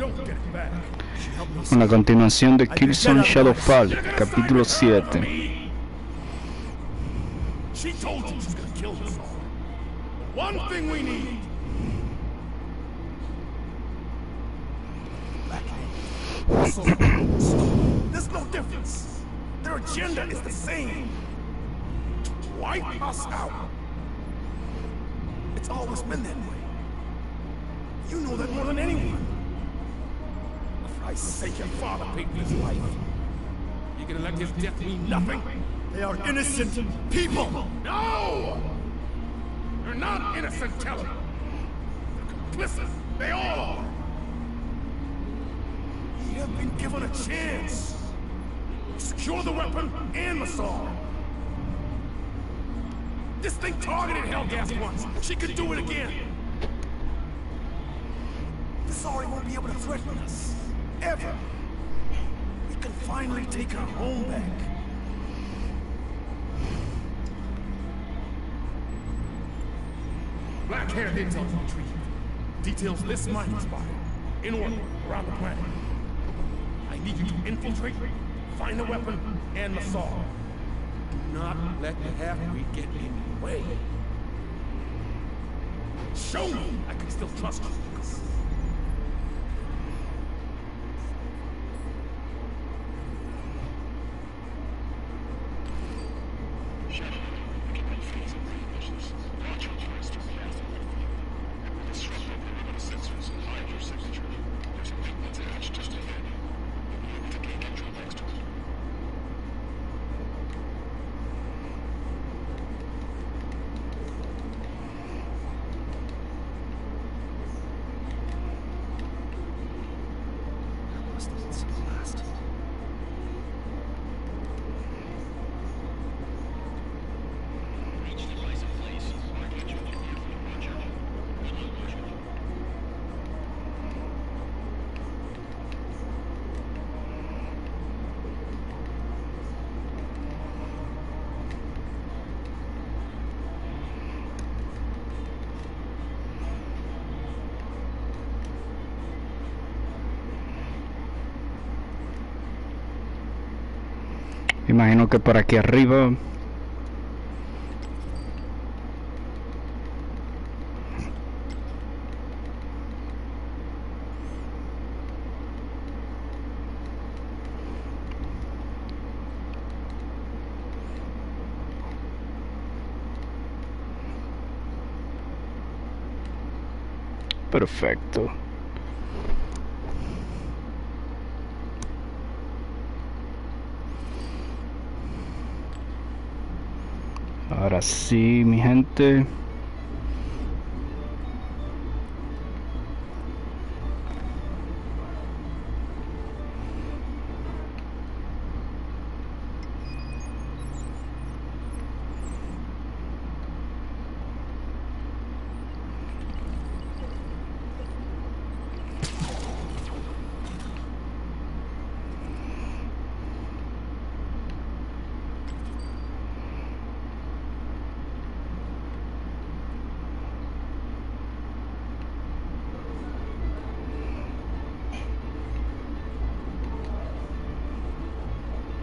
me Una continuación de Killzone Shadowfall, capítulo 7. She told you she's gonna kill us all. One thing we need. Blackhand. So, there's no difference. Their agenda is the same. To wipe us out. It's always been that way. You know that more than anyone. Christ's sake, your father paid his life. You gonna let his death mean nothing? They are innocent people. No! They're not innocent, tell them. They're complicit. They all are. We have been given a chance. Secure the weapon and the saw. This thing targeted Hellgas once. She could do it again. This already won't be able to threaten us. Ever. We can finally take our home back. Black hair intel retrieved. Details this mining spot. In order, around the planet. I need you to infiltrate, find the weapon, and the saw. Do not let the half-breed get in your way. Show me I can still trust you, Imagino que por aquí arriba. Perfecto. Ahora sí, mi gente.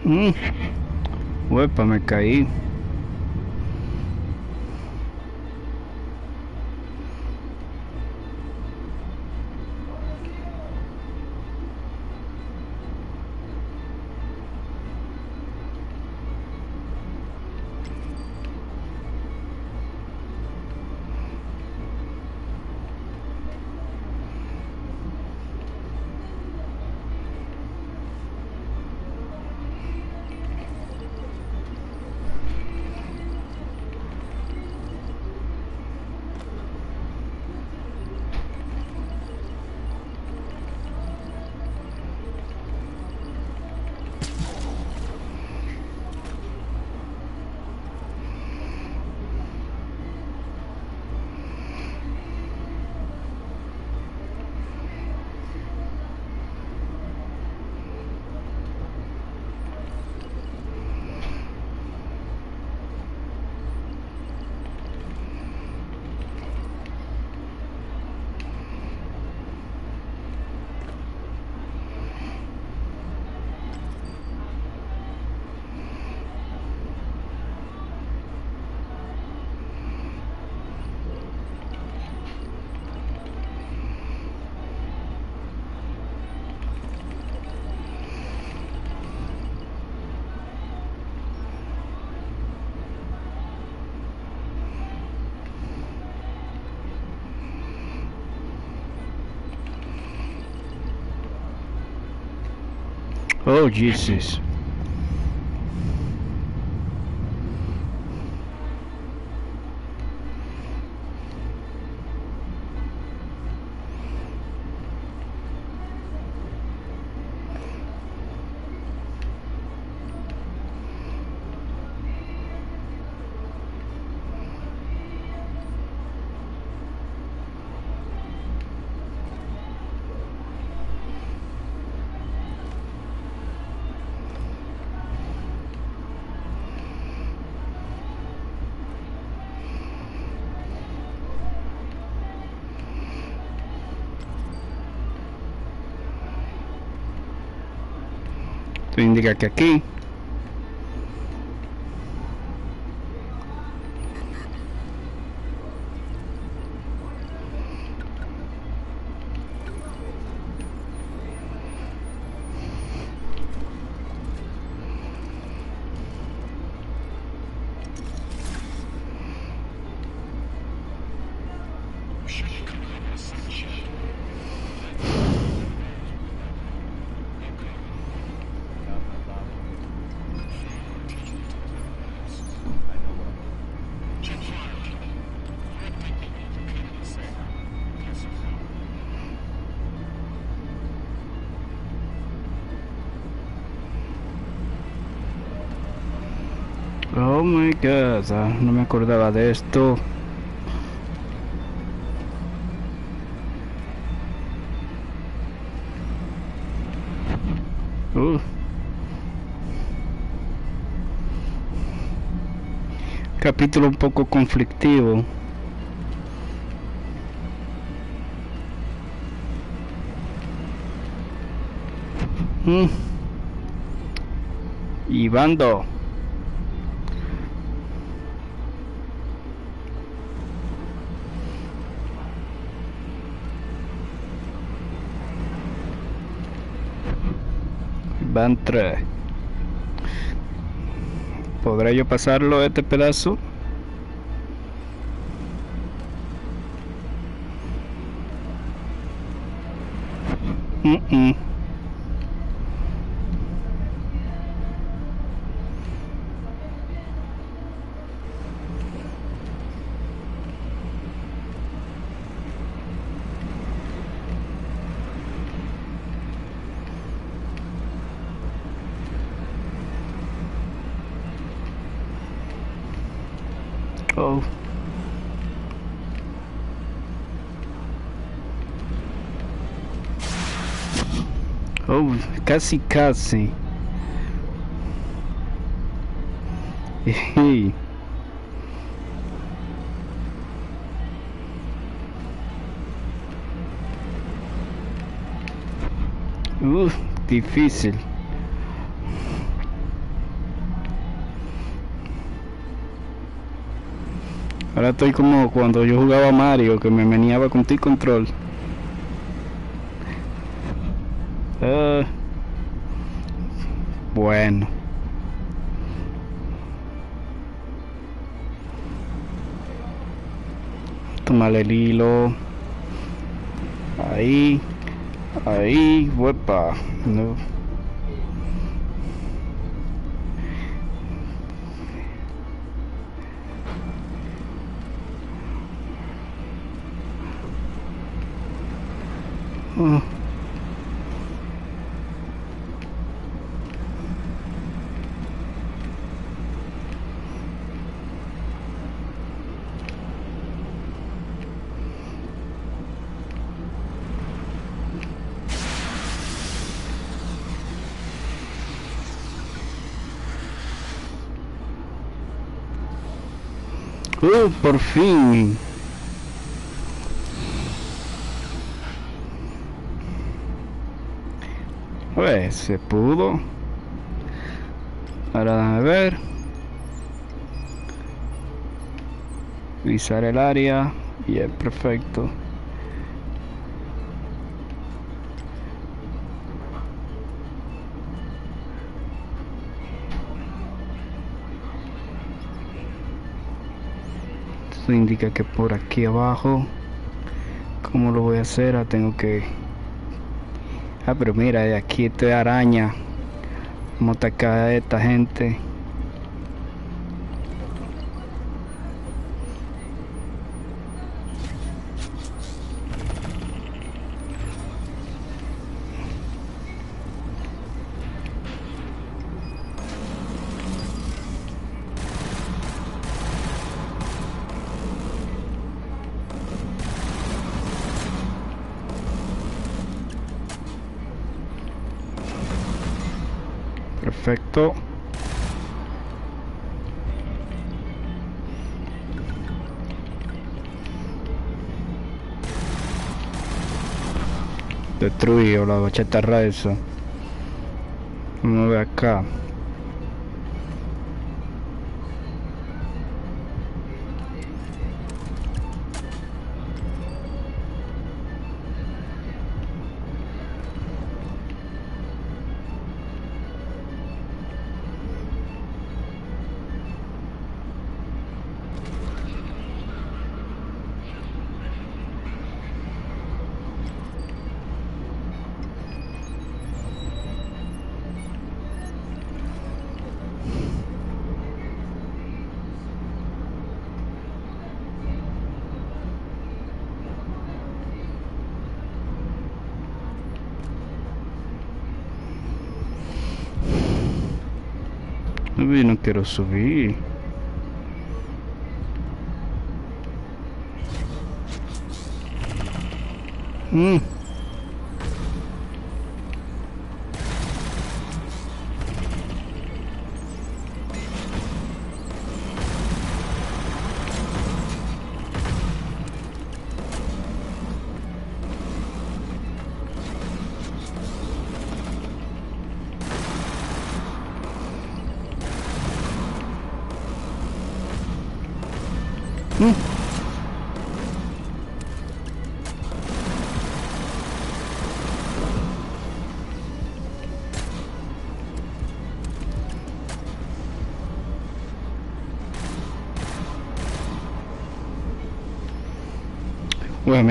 Mm. Uepa, me caí. Oh, Jesus. Indica que aquí No me acordaba de esto. Capítulo un poco conflictivo. Mm. Y bando. ¿Podré yo pasarlo este pedazo? Casi casi. Difícil. Ahora estoy como cuando yo jugaba Mario, que me meneaba con tu Tomar el hilo. Ahí. Ahí. Huepa. No. Oh. Por fin. Pues se pudo. Ahora déjame ver. Visar el área. Y es perfecto. Indica que por aquí abajo. ¿Cómo lo voy a hacer? Ah, tengo que Ah, pero mira, aquí esta araña Vamos a a esta gente. Perfecto. Destruido la bachetarra esa. Vamos a ver acá. Uy, no quiero subir. Mm.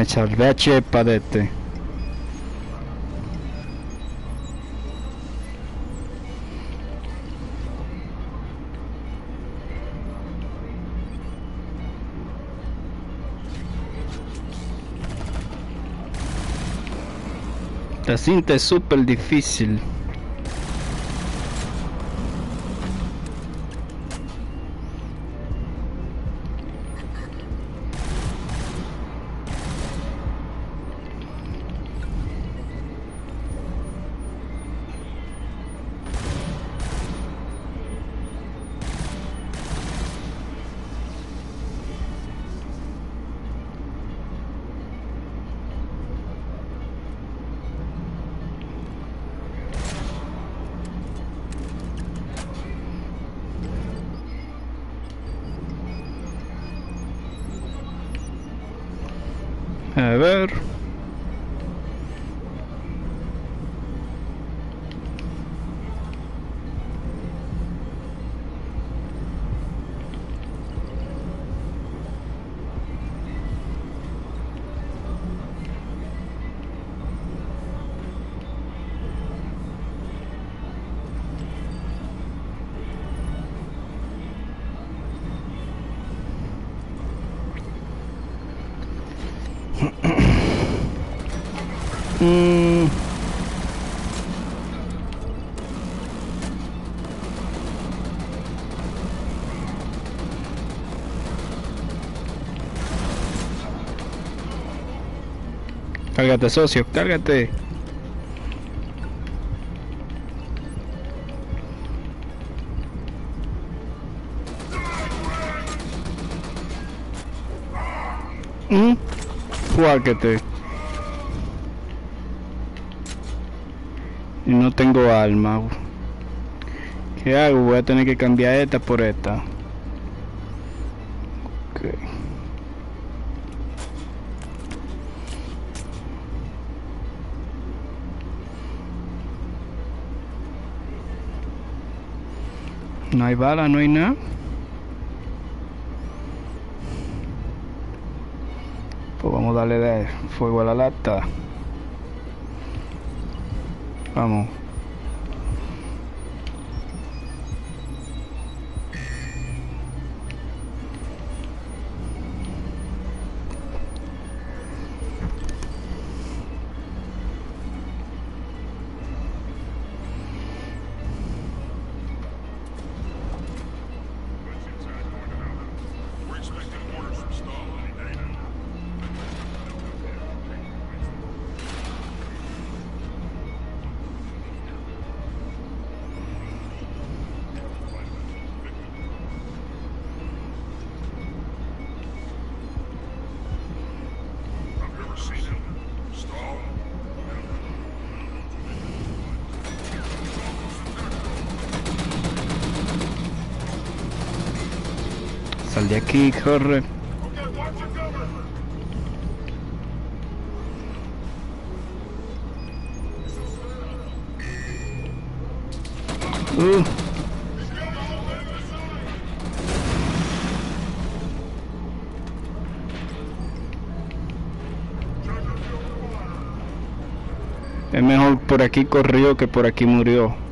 Uy, me salvé a chepa de este. La cinta es súper difícil. Cárgate, socio, cárgate. Mm. Fuáquete. Y no tengo alma. ¿Qué hago? Voy a tener que cambiar esta por esta. Hay bala, no hay nada. Pues vamos a darle de fuego a la lata. Vamos. Aquí, corre. Uh. Es mejor por aquí corrió que por aquí murió.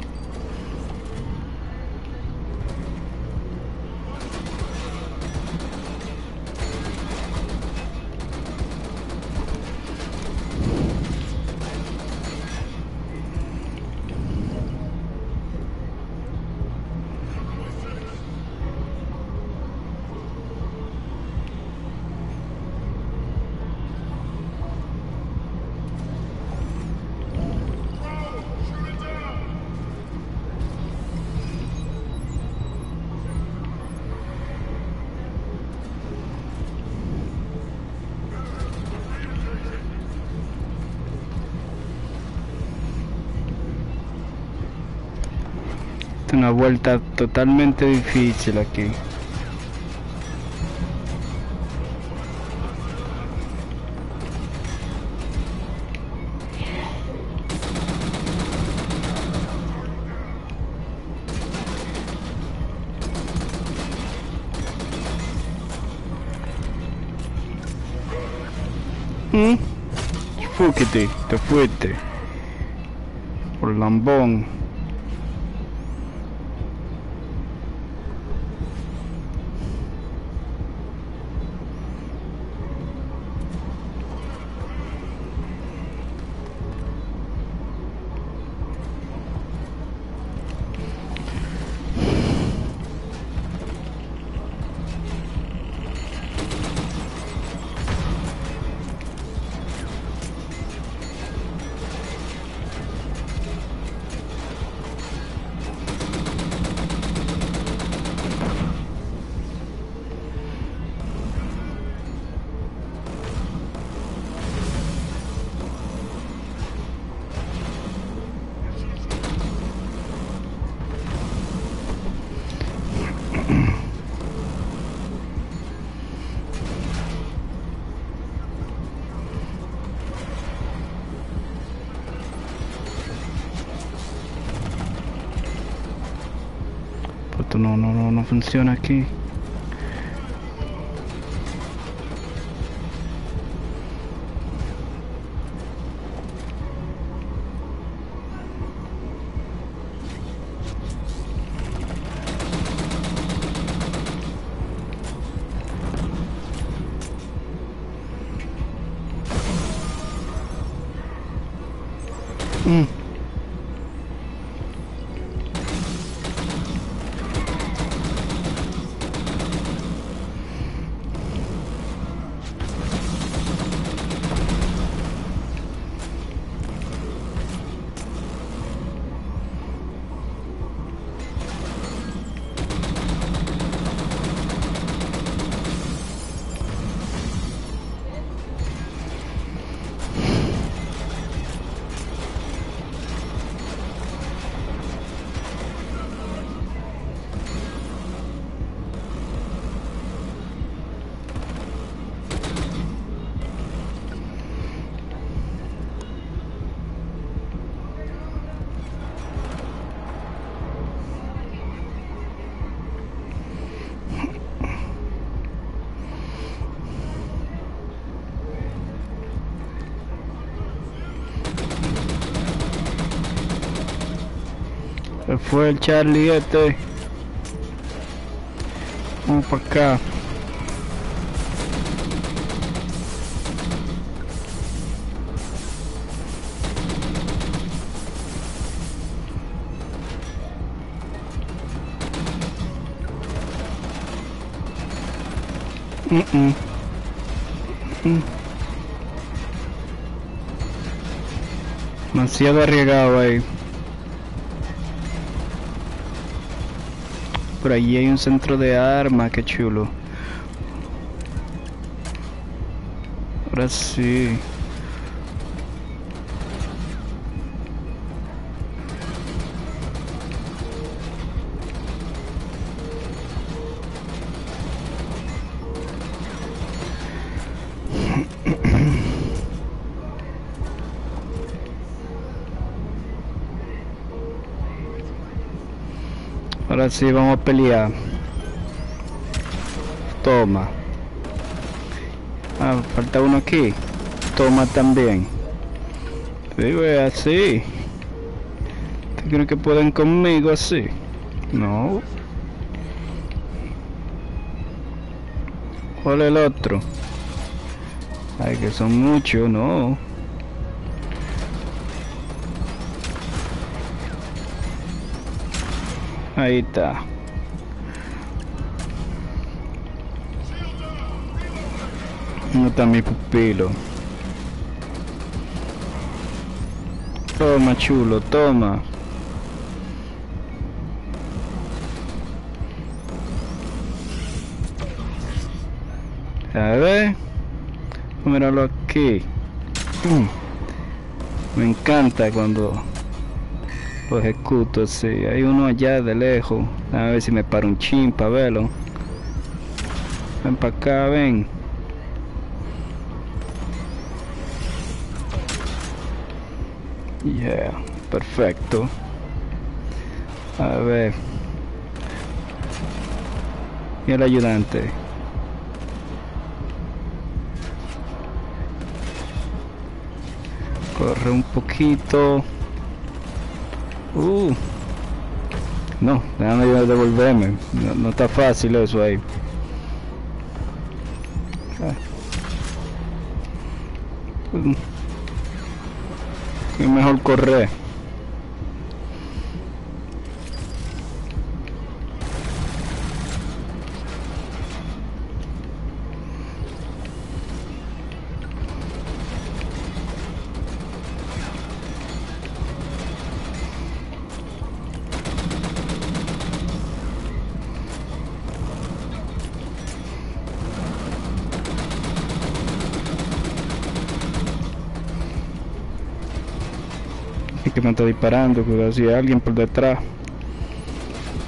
Vuelta totalmente difícil aquí. ¿Mm? Fúquete, te fuiste. Por lambón. Funciona aquí. Fue el Charlie este. Vamos para acá. Mm -mm. Mm. Demasiado arriesgado ahí. Por allí hay un centro de armas, qué chulo. Ahora sí. Sí, vamos a pelear. Toma. Ah, falta uno aquí. Toma también. Digo, es así. ¿Te creen que pueden conmigo así? No. ¿Cuál es el otro? Ay, que son muchos, no. Ahí está. No está mi pupilo. Toma, chulo, toma. A ver. Míralo aquí. Mm. Me encanta cuando lo ejecuto así. Hay uno allá de lejos. A ver si me para un chin para verlo. Ven para acá, ven. Yeah, perfecto. A ver. Y el ayudante. Corre un poquito. Uh. No, déjame devolverme. No, no está fácil eso ahí. Ah. Es mejor correr. Está disparando, cuidado si hay alguien por detrás.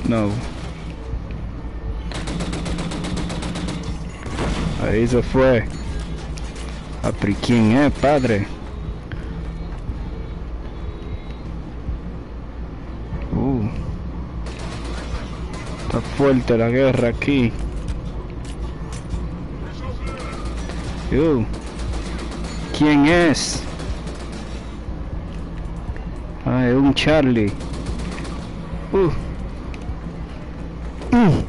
No. Ahí se fue. ¿A quién es, padre? Uh. Está fuerte la guerra aquí. Uh. ¿Quién es? Un Charlie. Uh. Uh.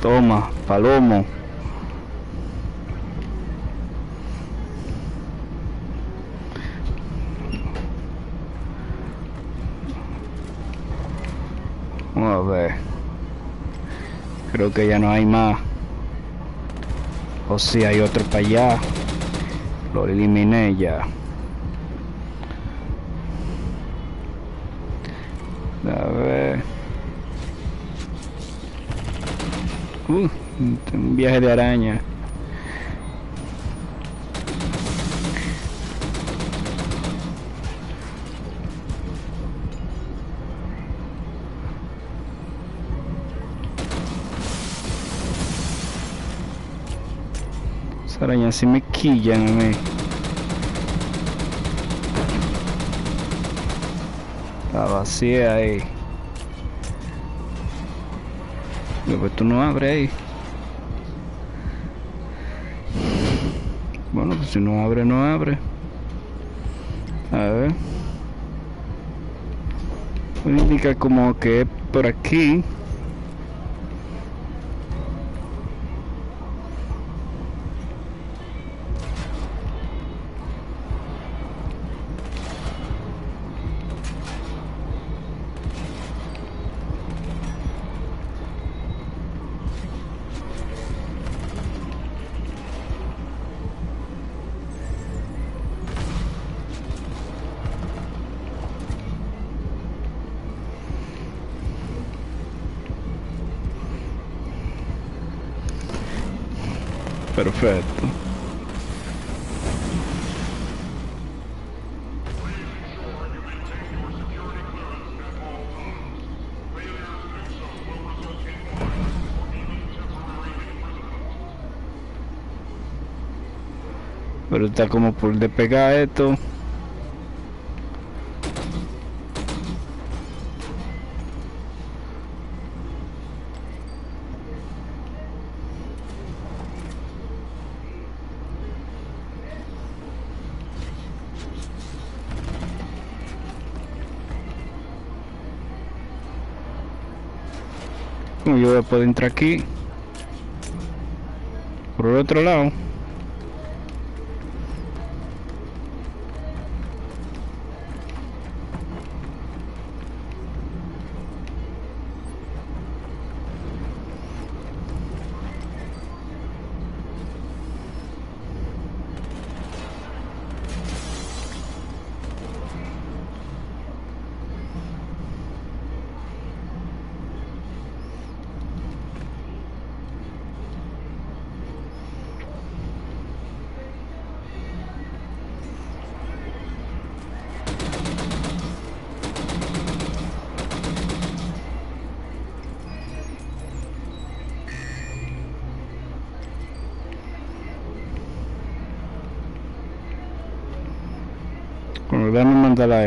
Toma, palomo. Vamos a ver. Creo que ya no hay más. O si hay otro para allá. Lo eliminé ya. A ver. Uh, un viaje de araña. Esas arañas sí me quillan a mí. La vacía ahí. Luego esto no abre ahí. Bueno, pues si no abre, no abre. A ver. Puede indicar como que por aquí. está como por de despegar esto. Yo voy a poder entrar aquí por el otro lado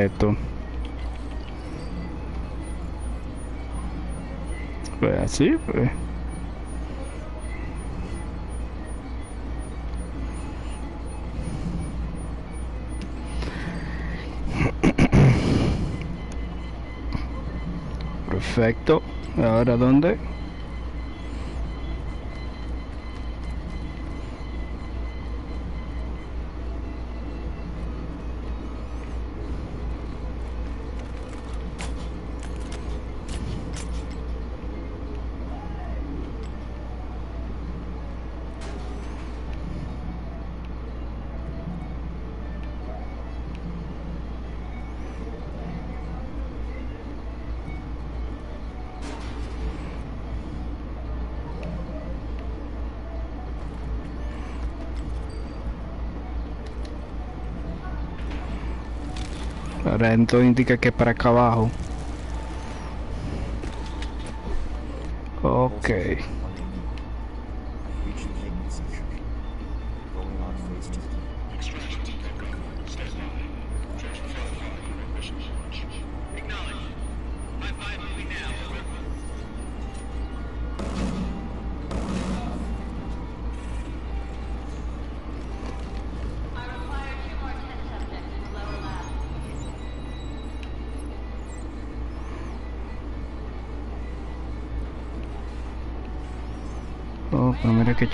esto. Pues así, pues. Perfecto. ¿Ahora dónde? Entonces indica que para acá abajo. Ok.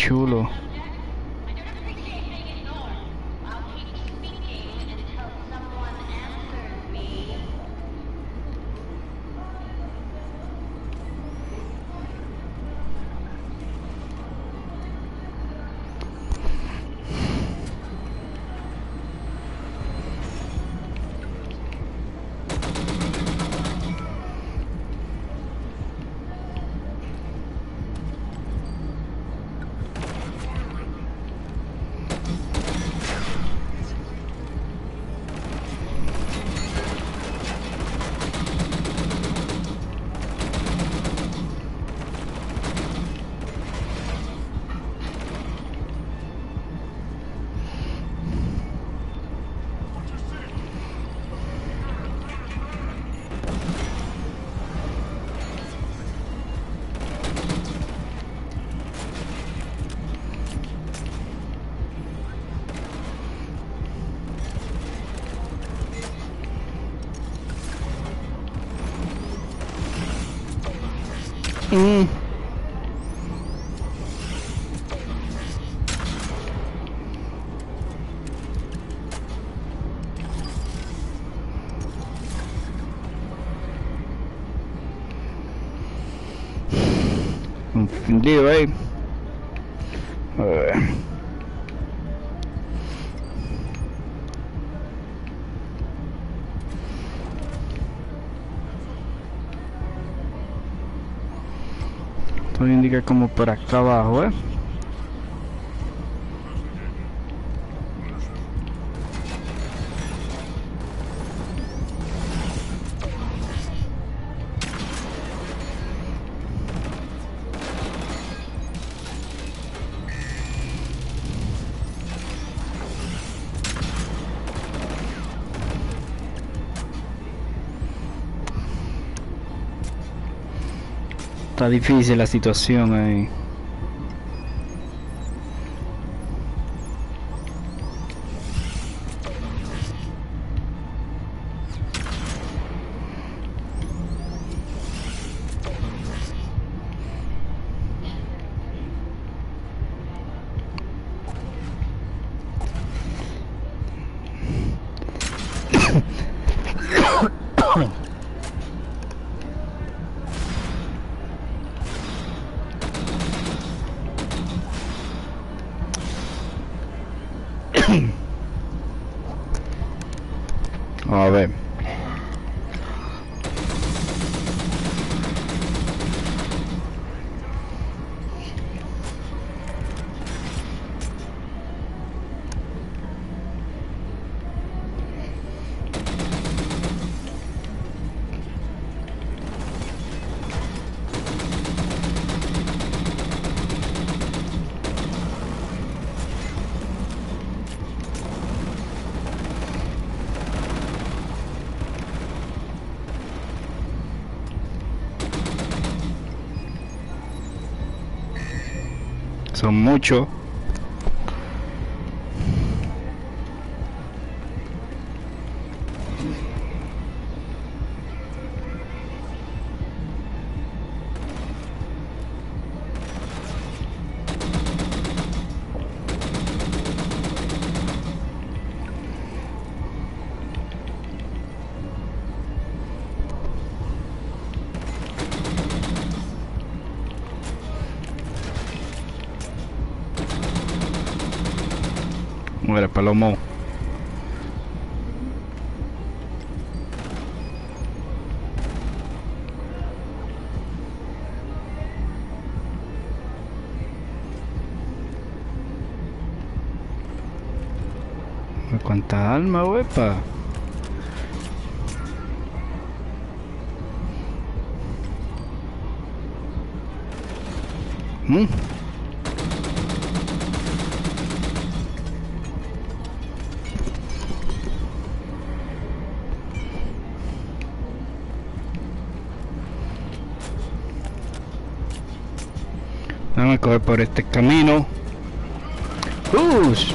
Pero mira Mm. Un lío Indica como por acá abajo, ¿eh? Está difícil la situación ahí. Son Palomo. ¿Cuánta alma, wepa? ¿Mm? A coger por este camino. ¡Ush!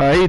Ahí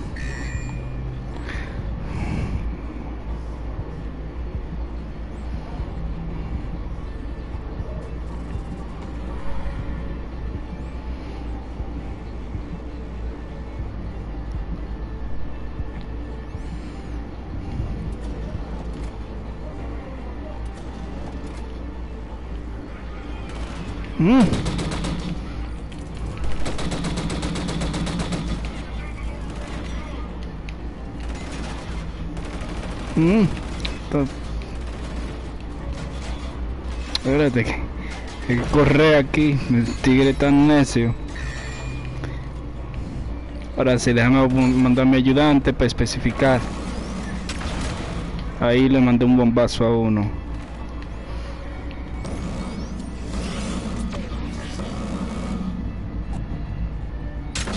que corre aquí, el tigre tan necio. Ahora sí, déjame mandar a mi ayudante para especificar. Ahí le mandé un bombazo a uno.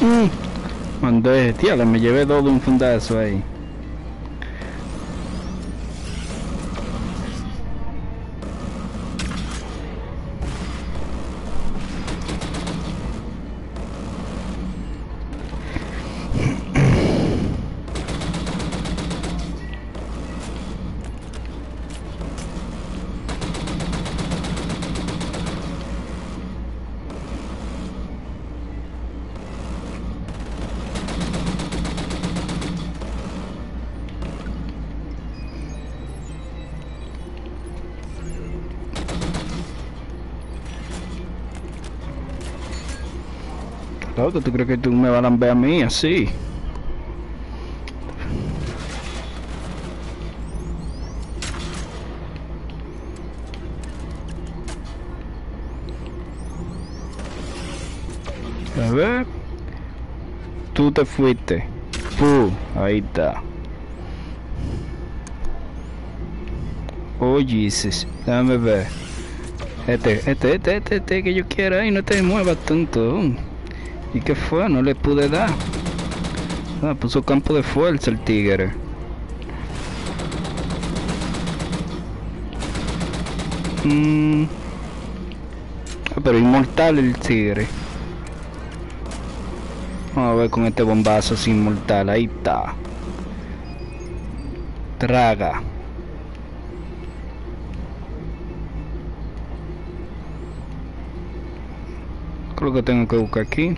Mm. Mandé, tía, me llevé dos de un fundazo ahí. Loco, ¿tú crees que tú me vas a lamber a mí así? A ver. Tú te fuiste. Fu, ahí está. Oh, Jesus. Déjame ver. Este, este, este, este, este que yo quiera. Ay, no te muevas tanto. ¿Y qué fue? No le pude dar. Ah, puso campo de fuerza el tigre. Mm. Ah, pero inmortal el tigre. Vamos a ver con este bombazo sin inmortal. Ahí está. Traga. Creo que tengo que buscar aquí.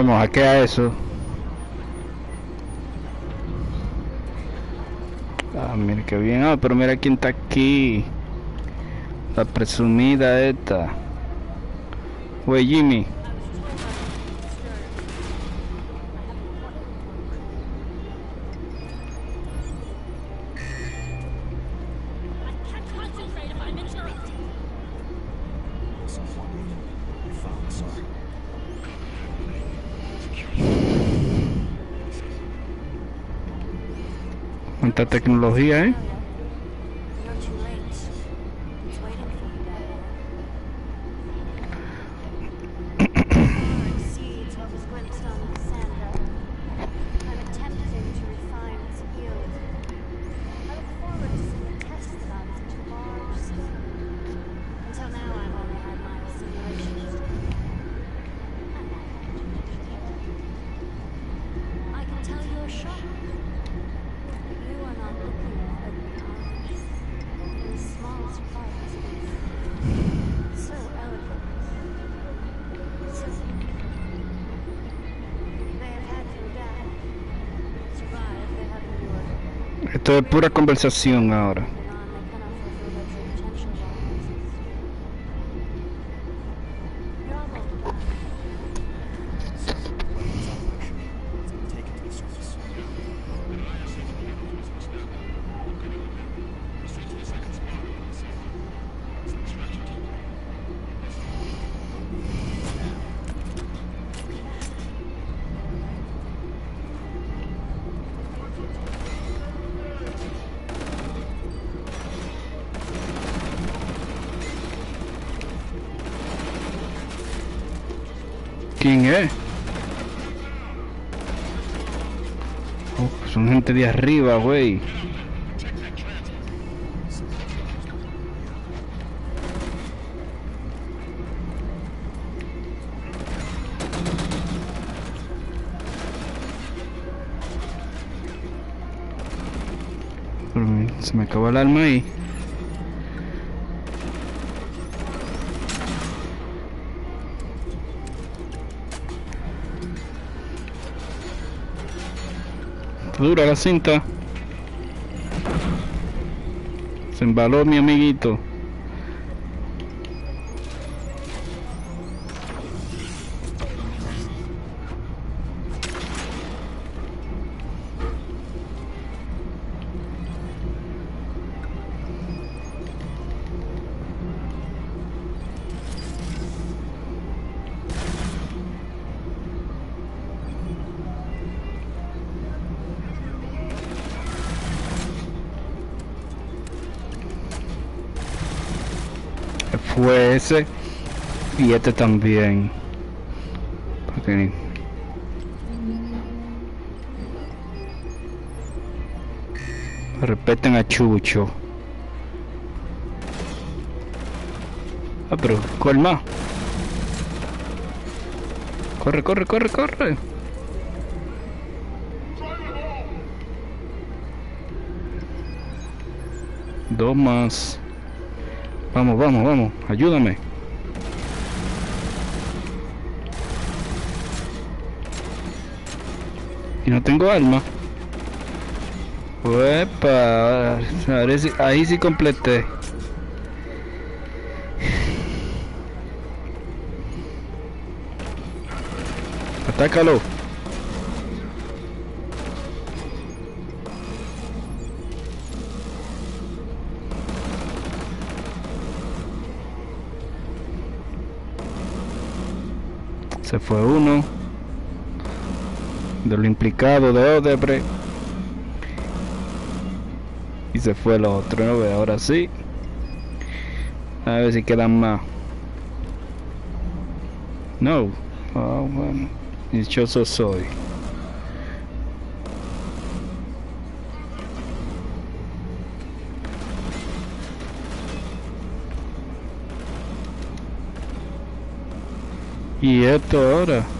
Vamos, hackea eso. Ah, mira qué bien. Ah, pero mira quién está aquí. La presumida esta. Wey, Jimmy. Cuánta tecnología, ¿eh? Pura conversación ahora. ¿Quién es? Oh, son gente de arriba, güey. Se me acabó el alma ahí. Dura la cinta. Se embaló mi amiguito. Ese y este también. Porque respeten a Chucho. Ah, pero ¿cuál más? Corre, corre, corre, corre. Dos más. Vamos, vamos, vamos. Ayúdame. Y no tengo arma. Uepa, ahora sí- ahí sí completé. Atácalo. Se fue uno de lo implicado de Odebrecht y se fue el otro, ¿no? Ahora sí. A ver si quedan más. No. Ah, bueno. Dichoso soy. Y esto ahora.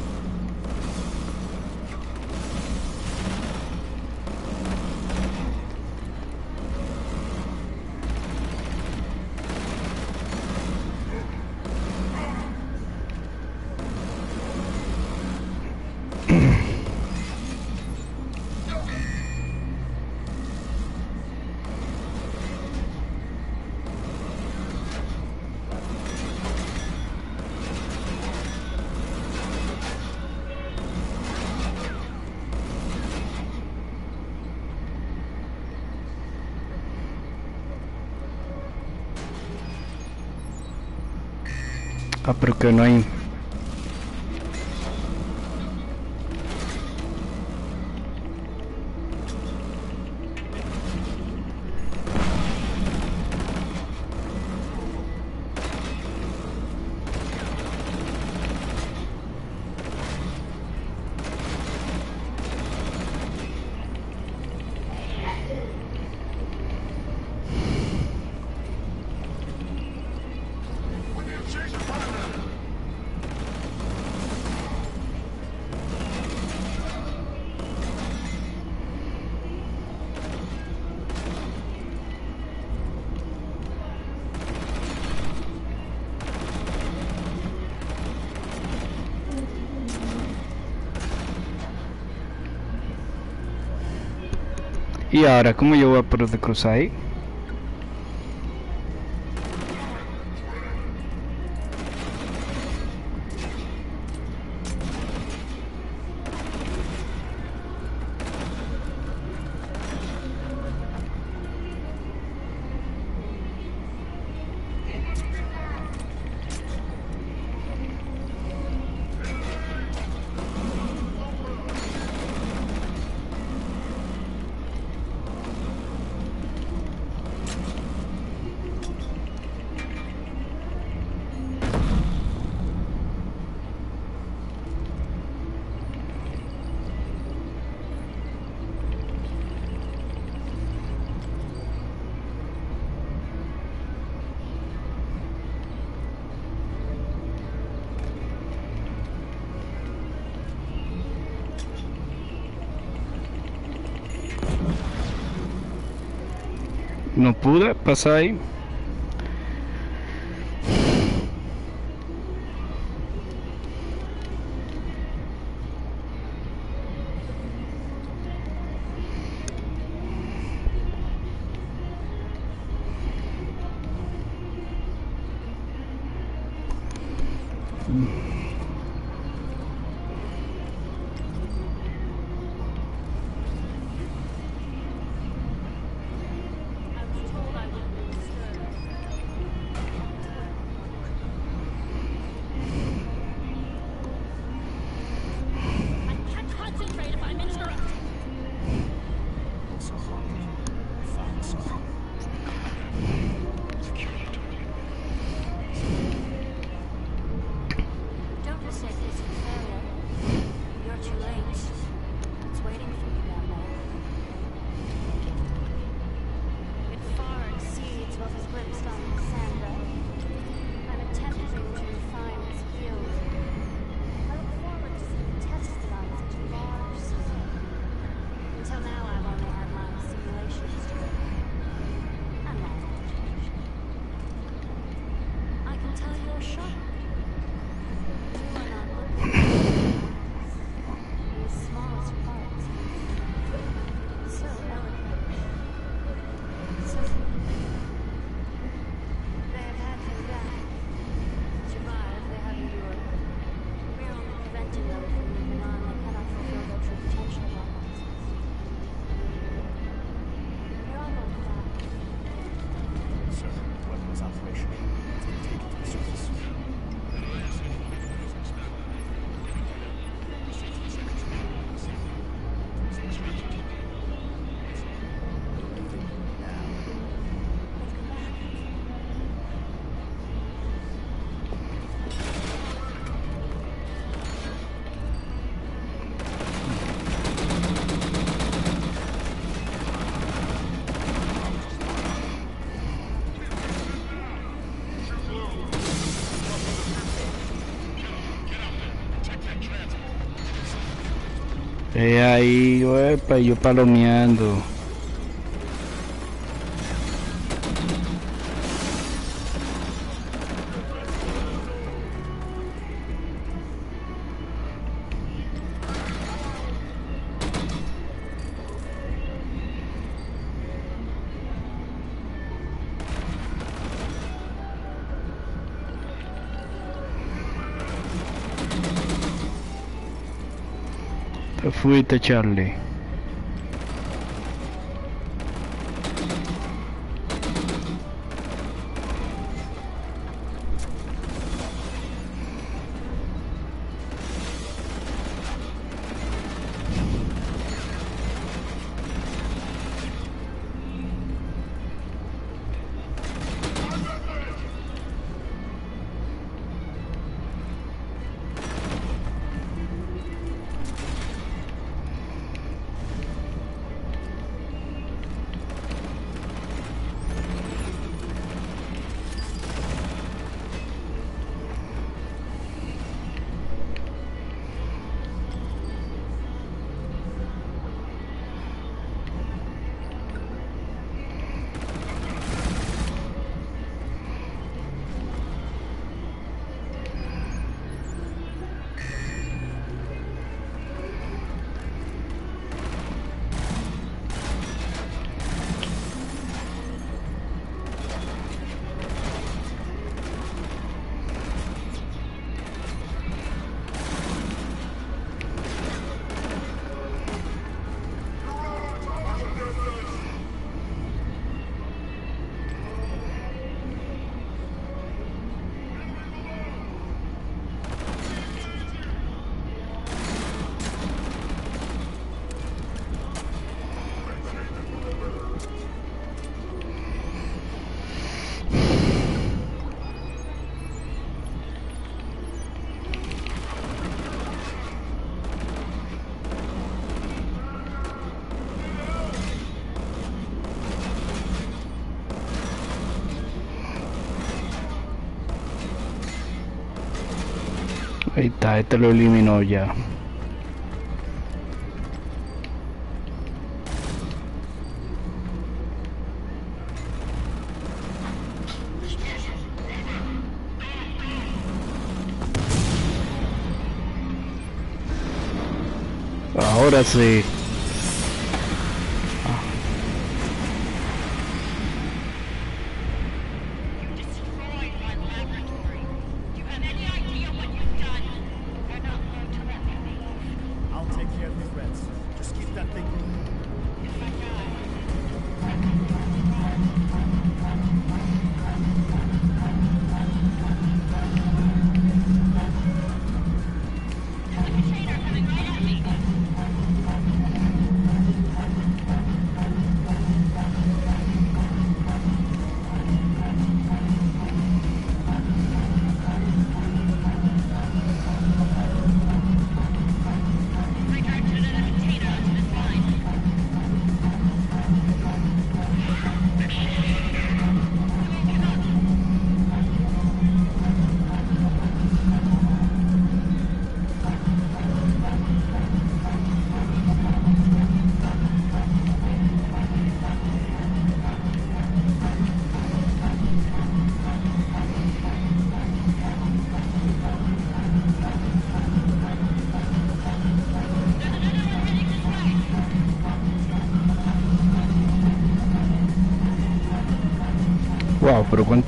Ah, Y ahora, ¿cómo yo voy a poder cruzar ahí? Pude pasar Eh, ahí, opa, yo palomeando. with Charlie. Ahí está, este lo eliminó ya. Ahora sí.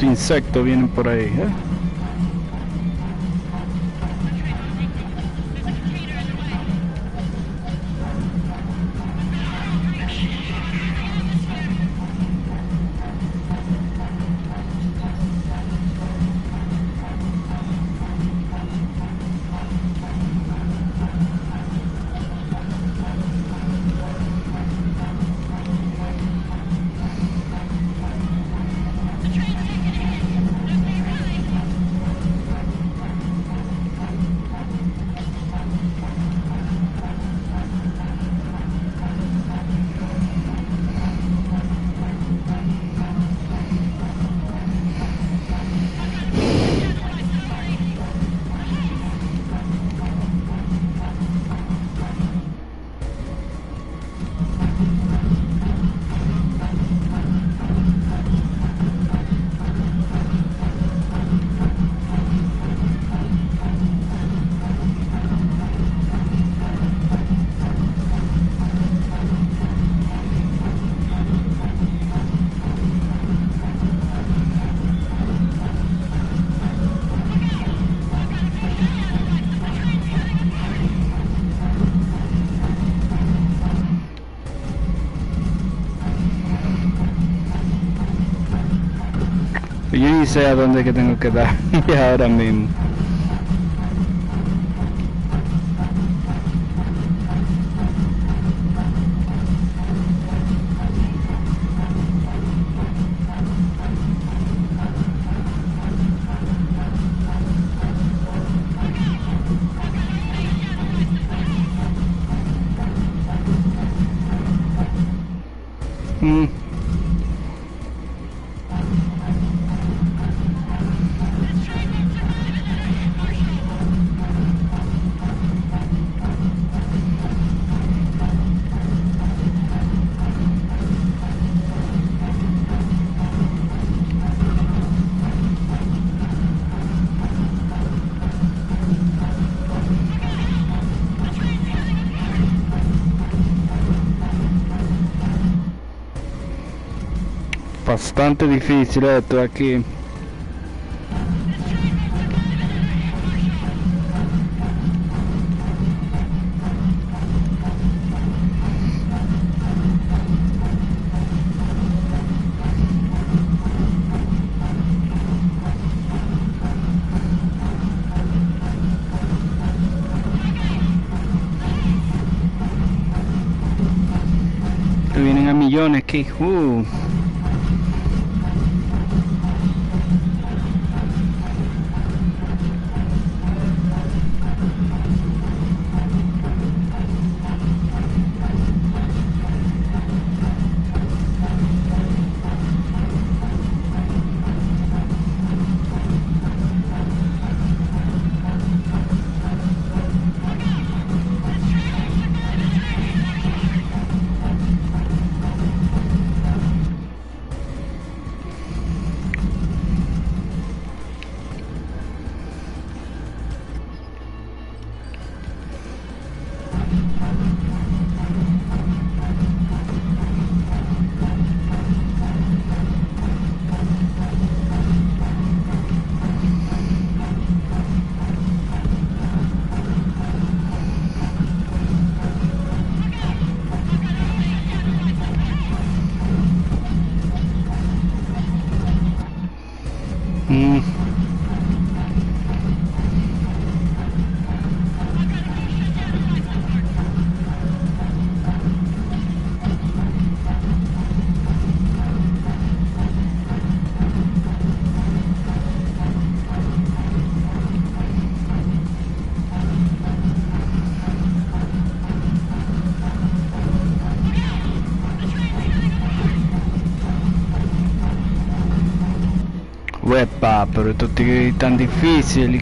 insecto vienen por ahí. ¿eh? Ni sé a dónde que tengo que dar ahora mismo. Bastante difícil esto aquí. Que vienen a millones aquí. Uh. Uepa, pero esto es tan difícil, ¿y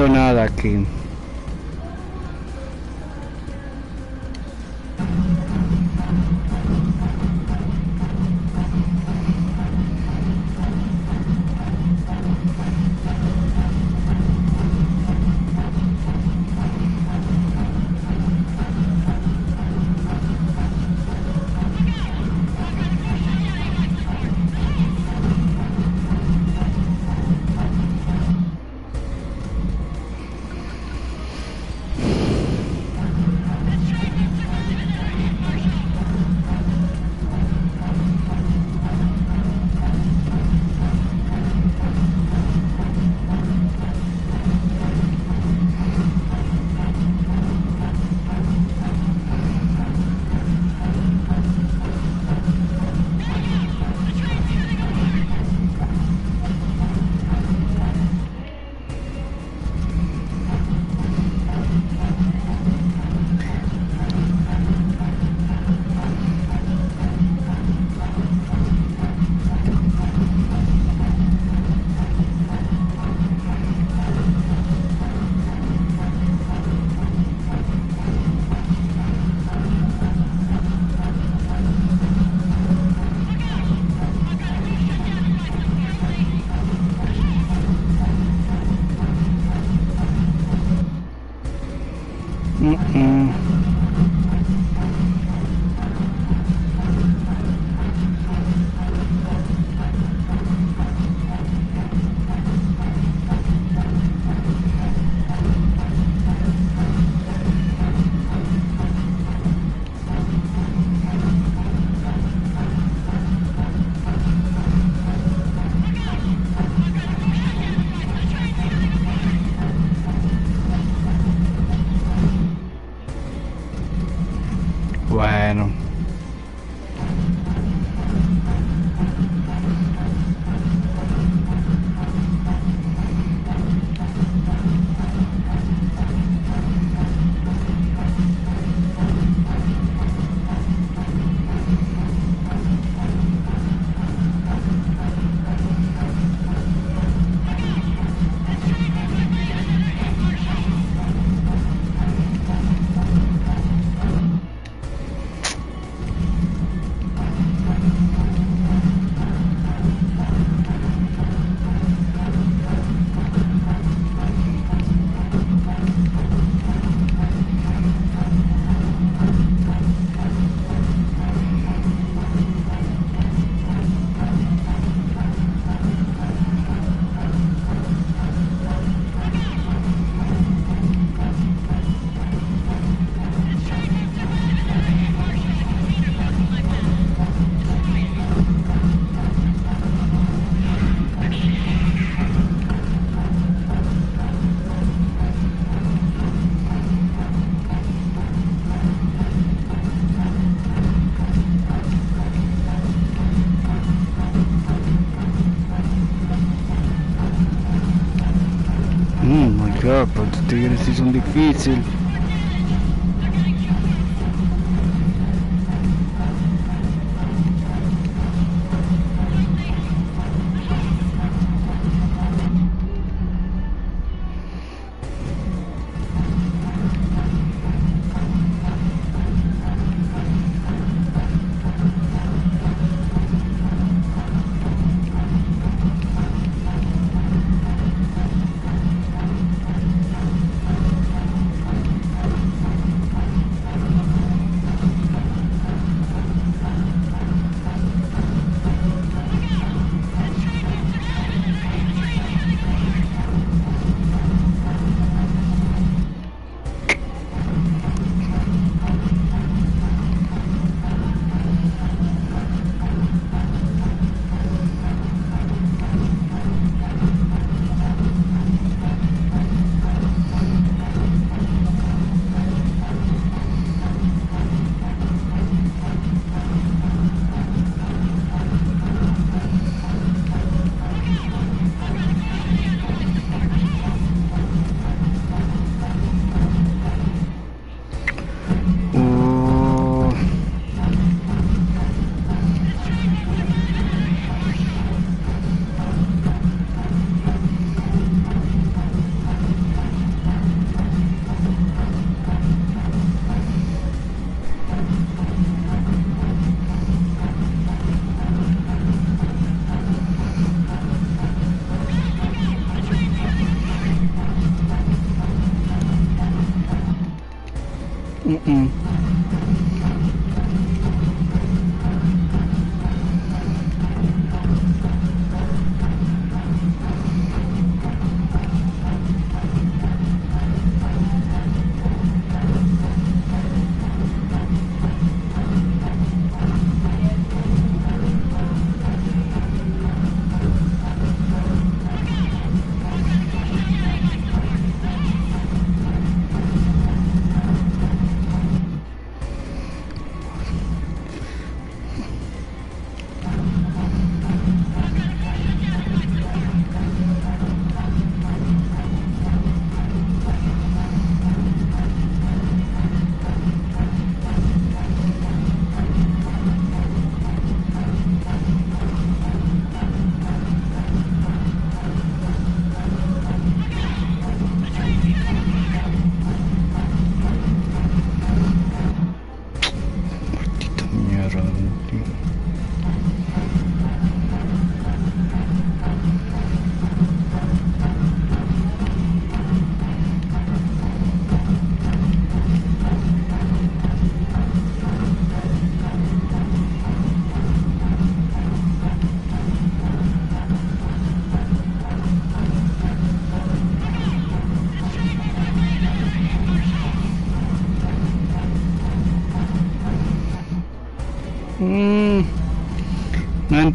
No entiendo nada difícil.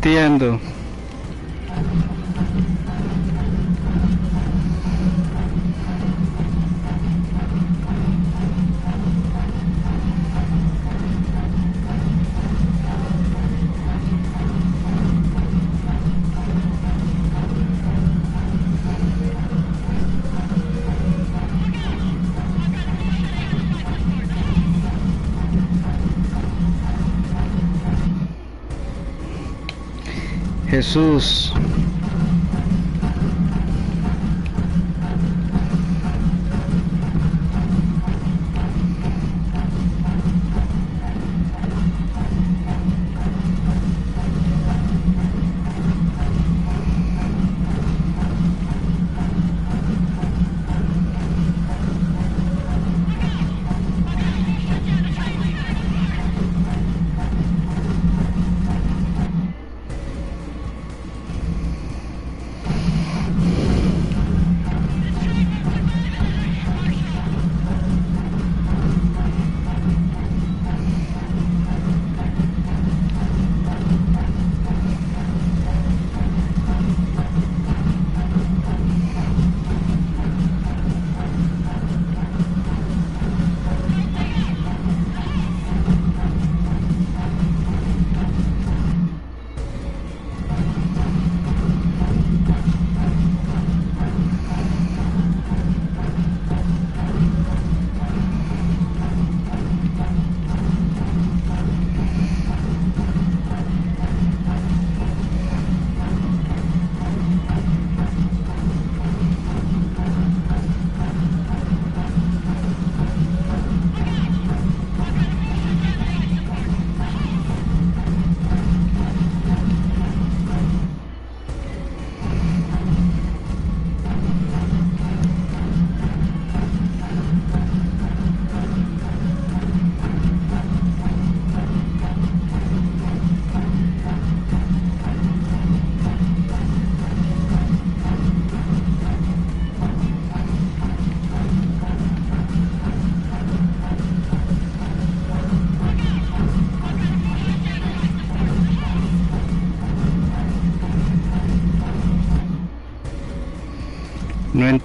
Entiendo. Jesús.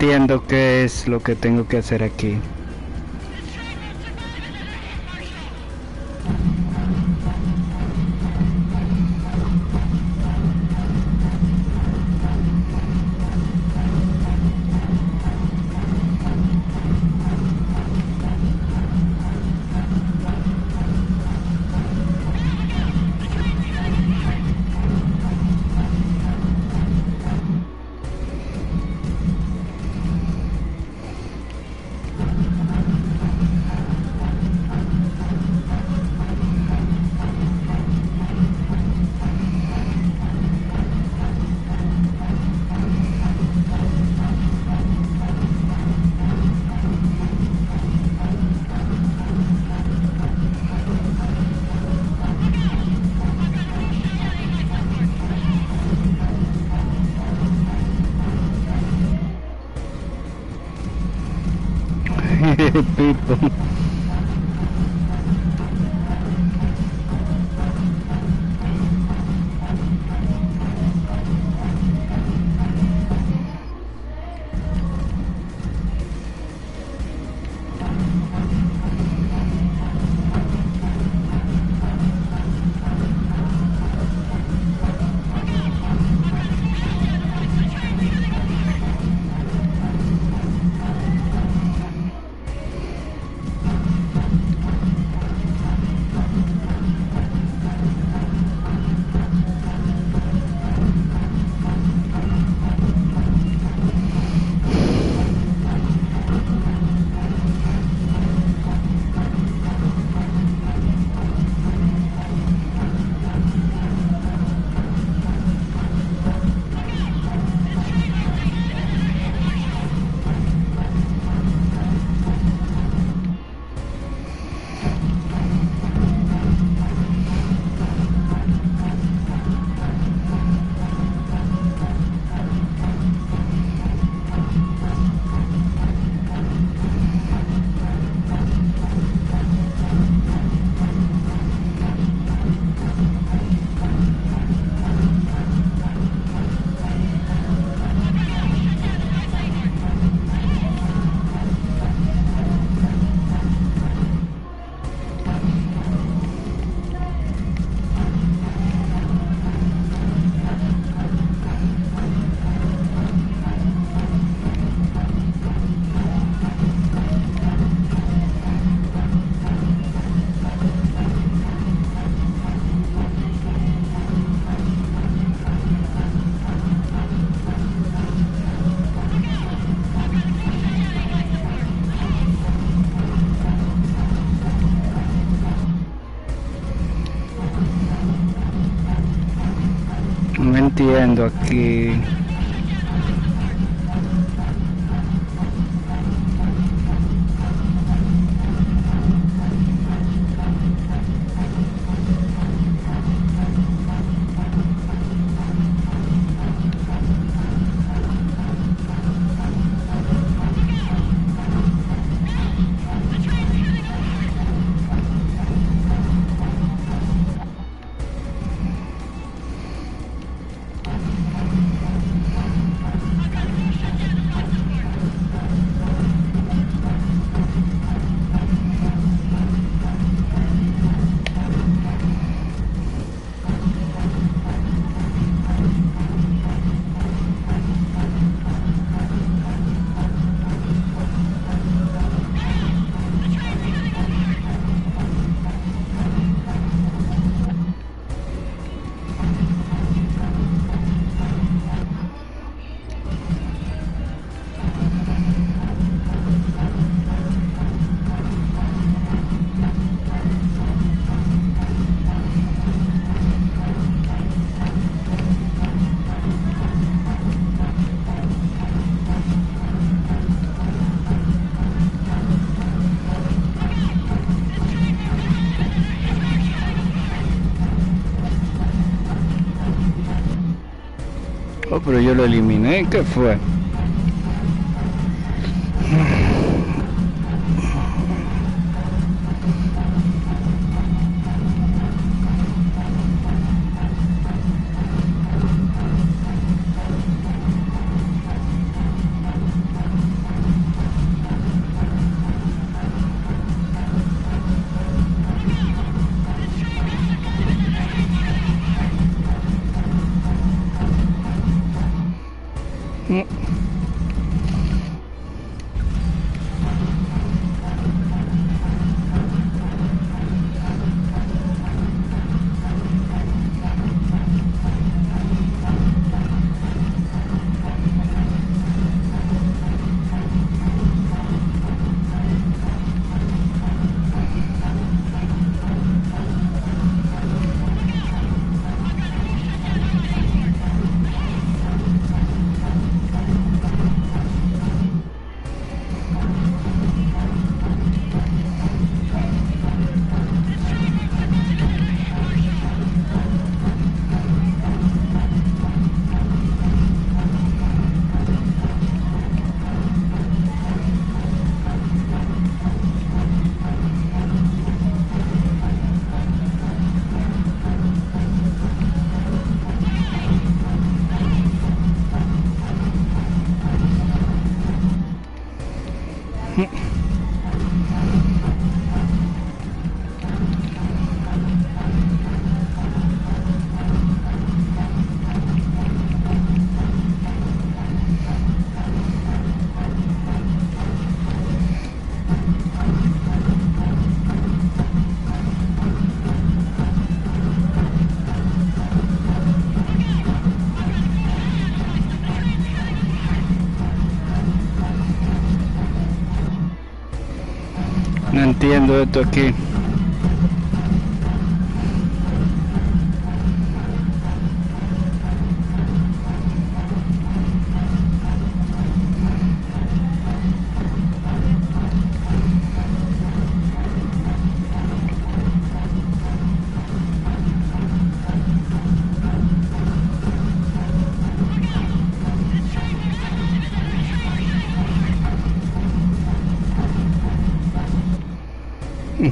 Entiendo qué es lo que tengo que hacer aquí. Entiendo aquí. Pero yo lo eliminé, ¿qué fue? No entiendo esto aquí.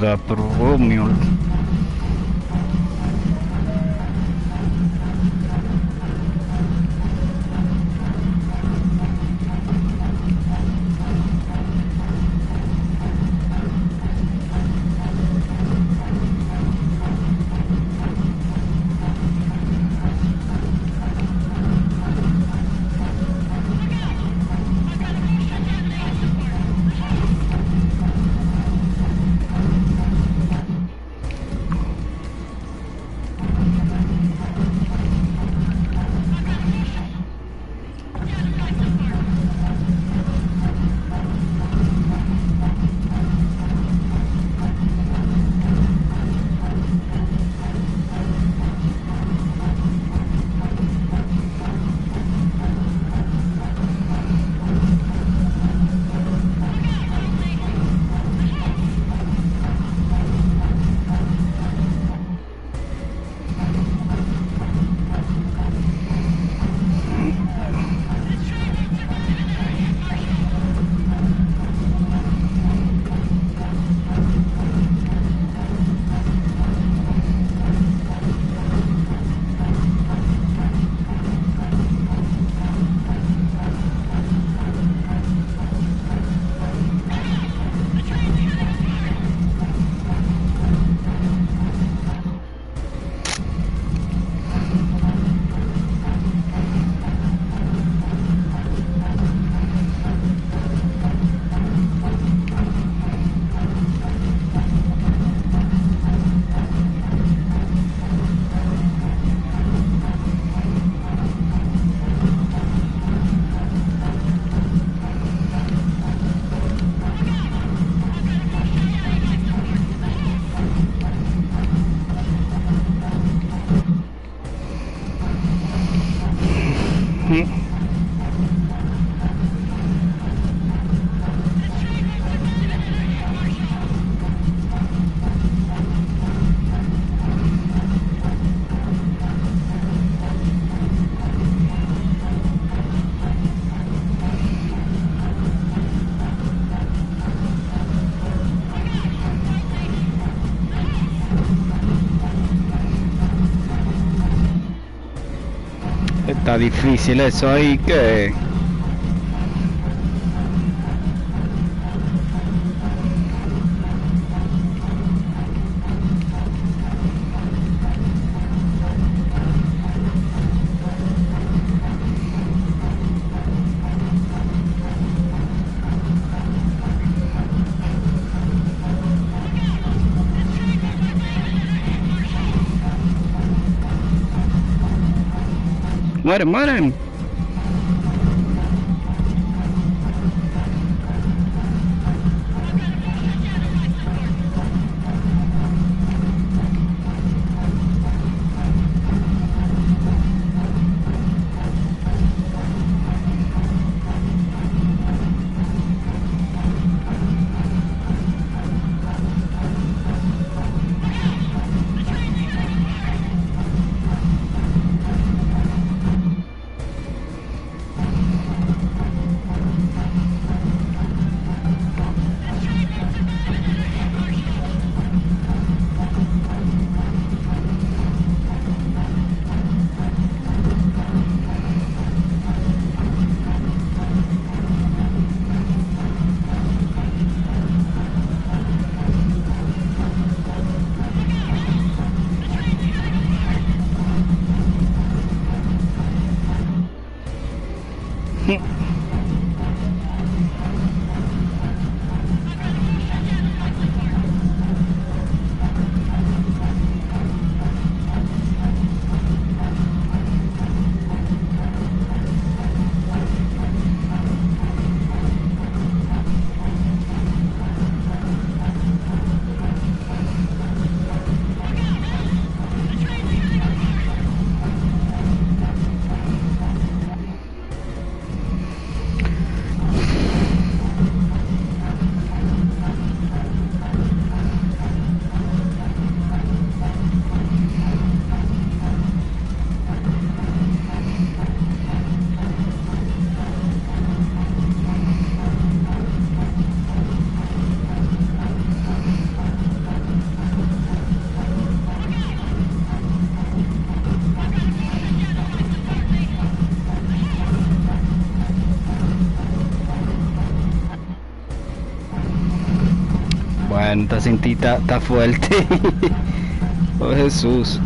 Mierda, Está difícil eso ahí que... Mannheim. mano, esta cintita está fuerte. oh Jesús.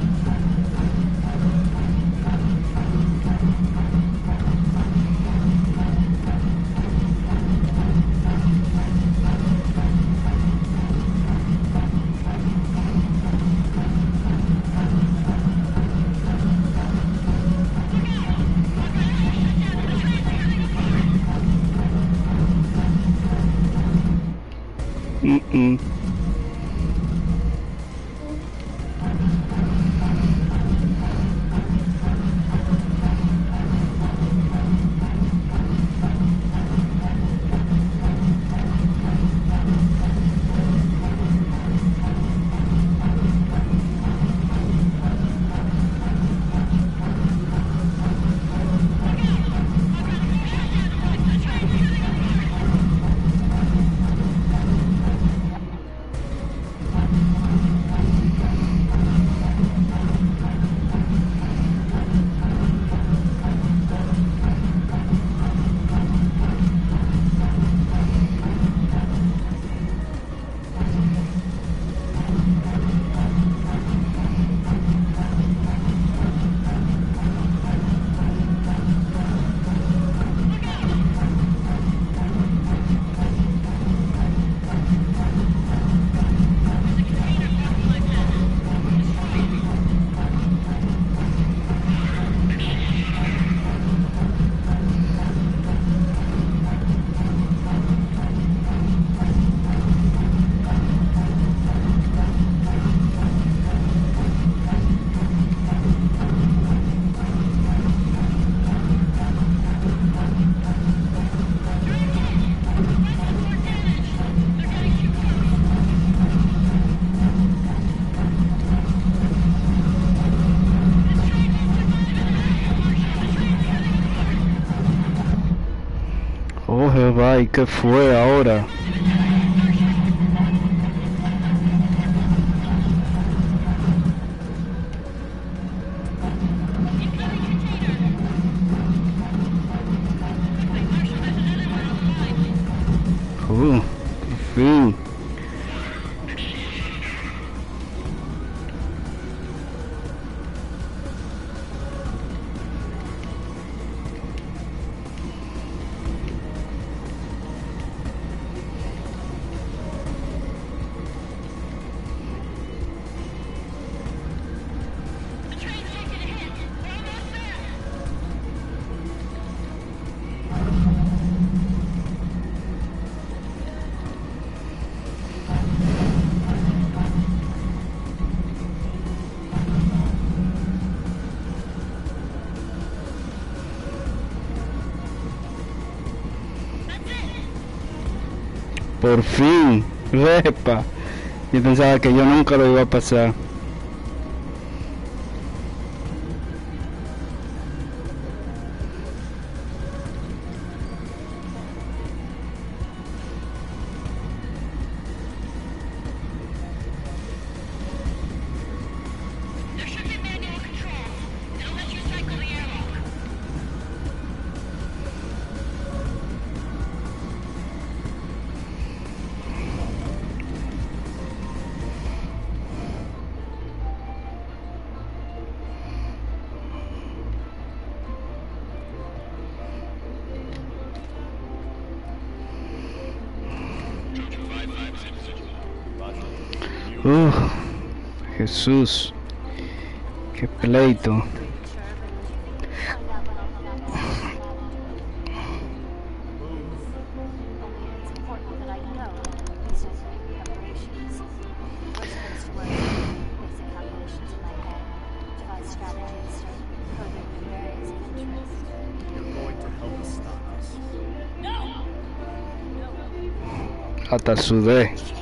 que fue ahora? por fin, repa. Yo pensaba que yo nunca lo iba a pasar. Jesús. Qué pleito. Hasta sudé.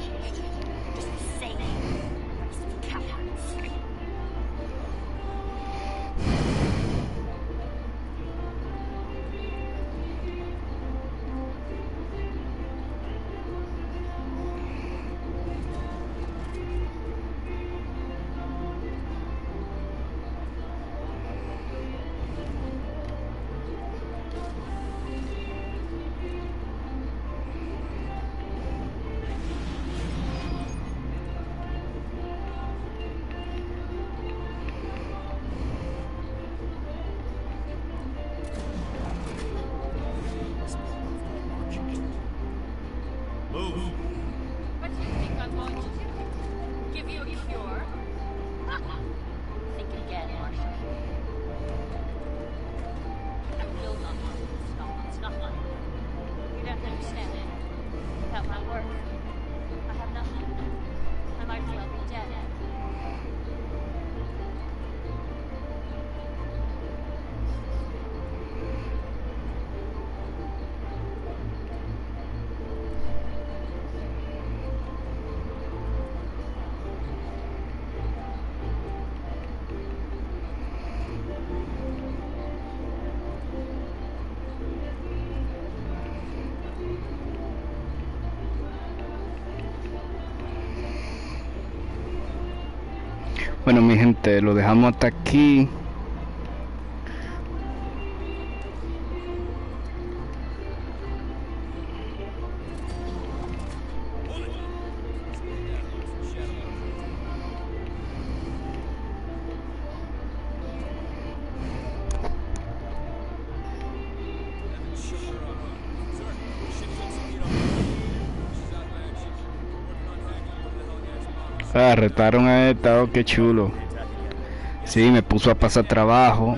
Bueno, mi gente, lo dejamos hasta aquí. Retaron a esta, oh, qué chulo. Sí, me puso a pasar trabajo.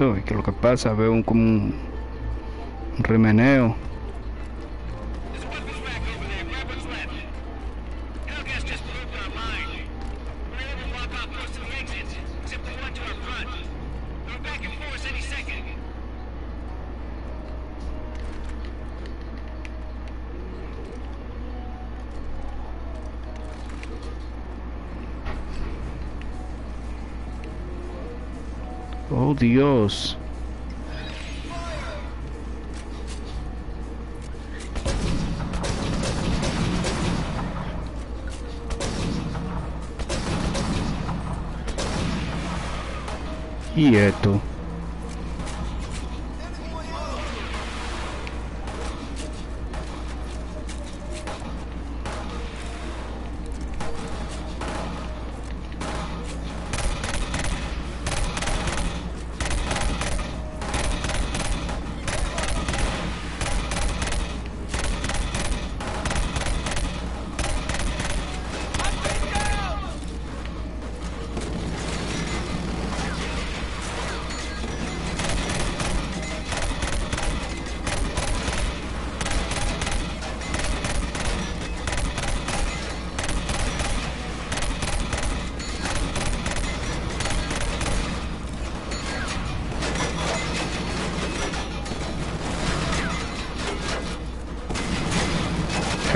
Uy, ¿Qué es lo que pasa? Veo un, como un remeneo. Dios. Y esto.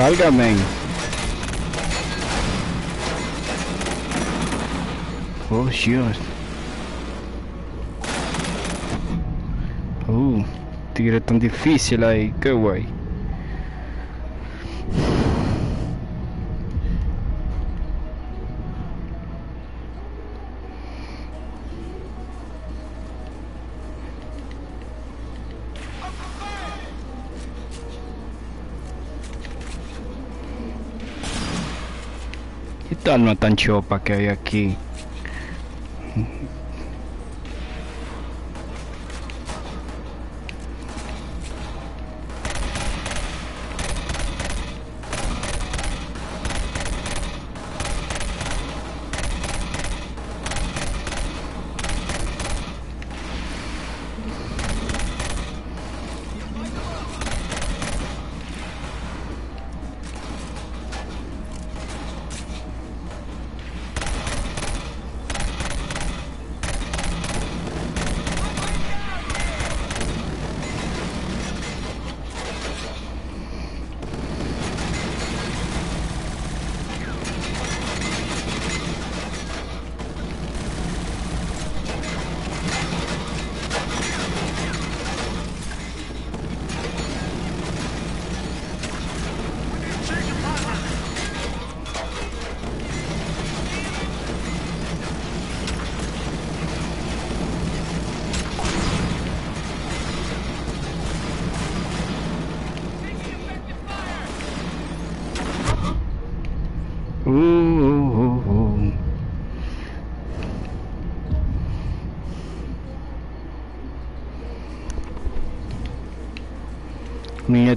Cálgame. Oh, Dios. Uh, tigre tan difícil ahí, qué guay. Esta alma tan chopa que hay aquí.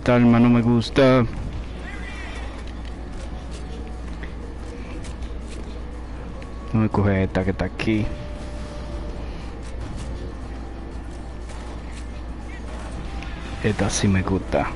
palma no me gusta. No me coge esta que está aquí. Esta sí me gusta.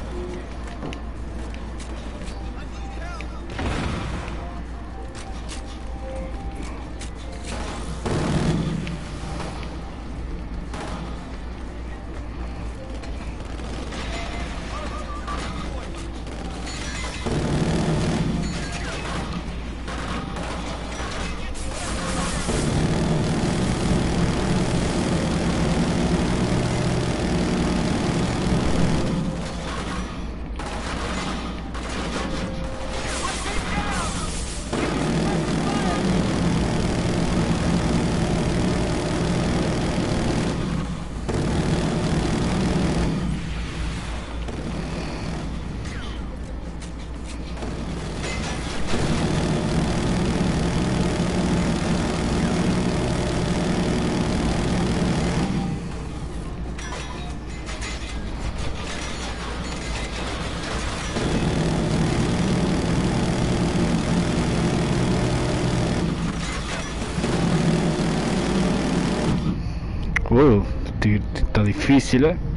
Está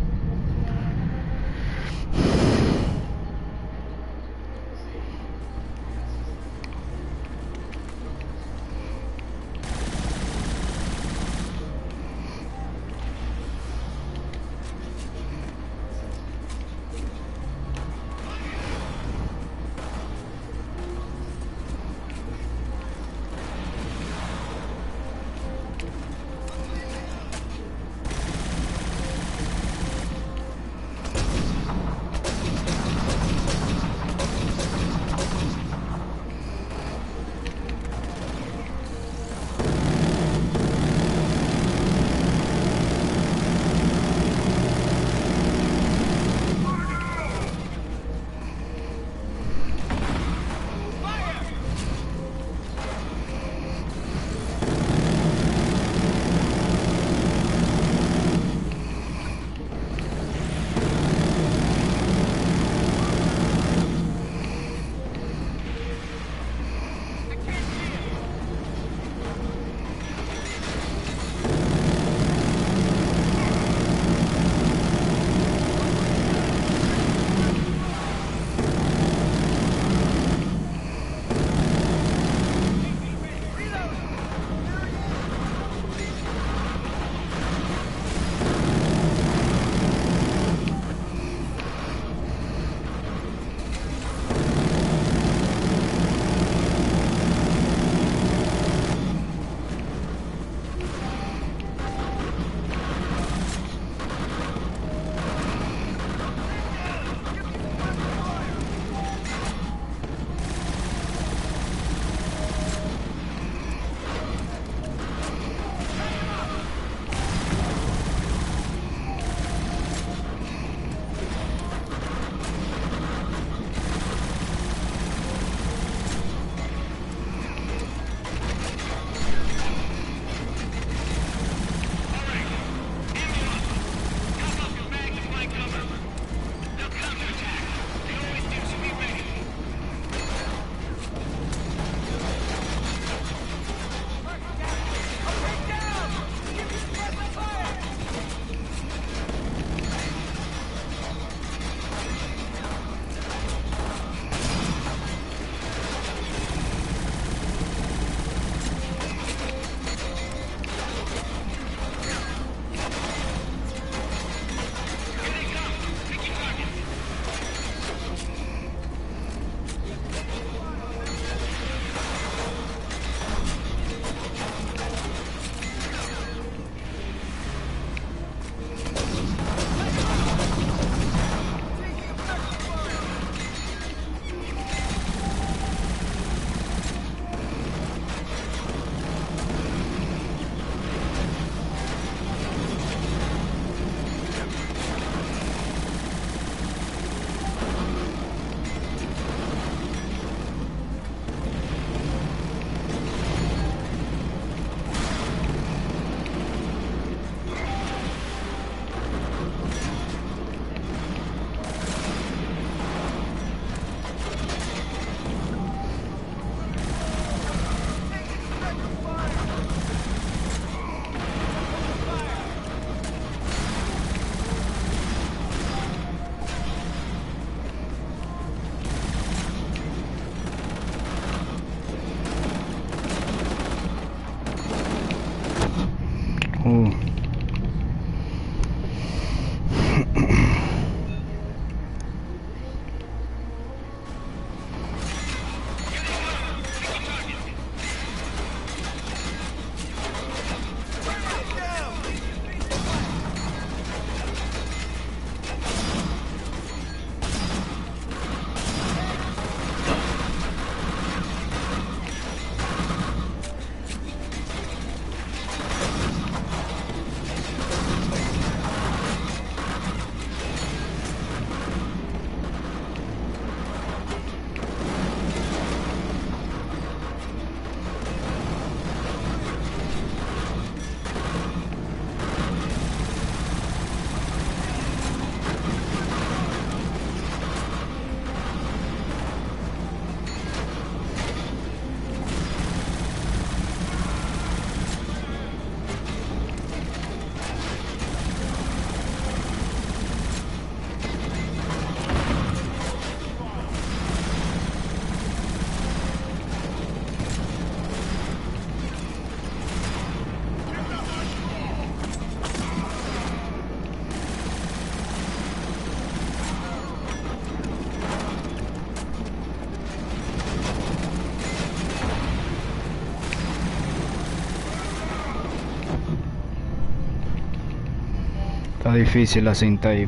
Difícil la cinta ahí.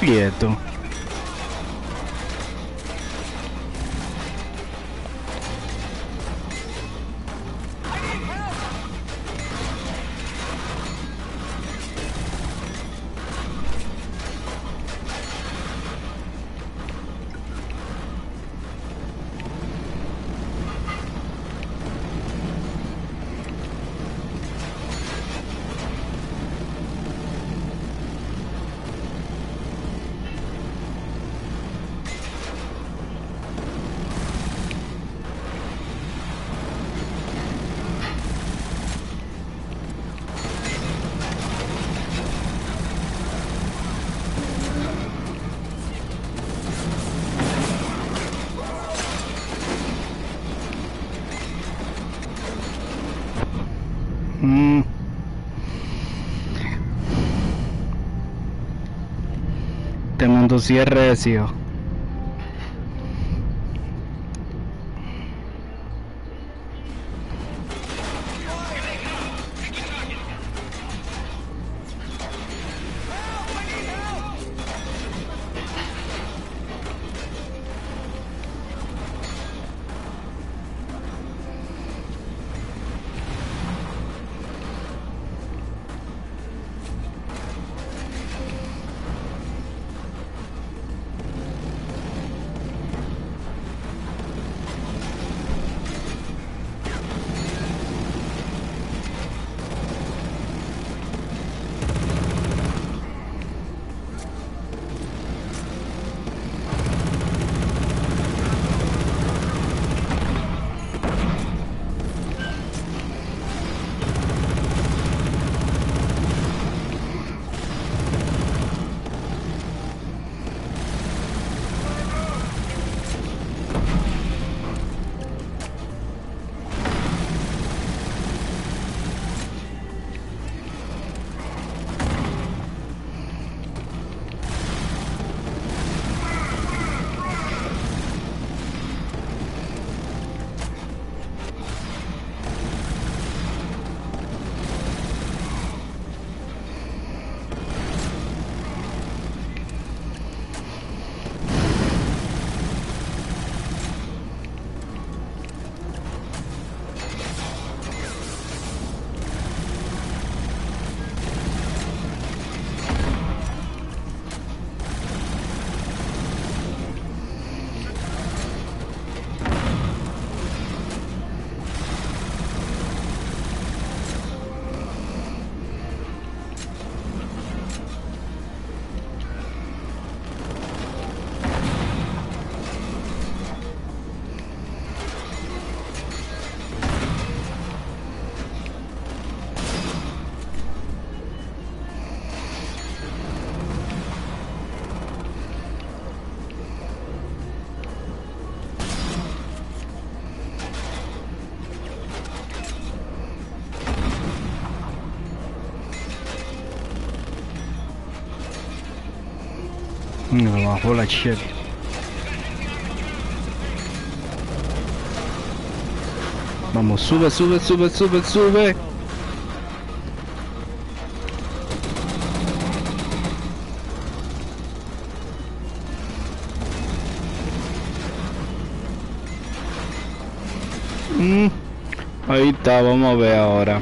Quieto. Este mundo sí Me bajó la shit. Vamos, sube, sube, sube, sube, sube. Mm, Ahí está, vamos a ver ahora.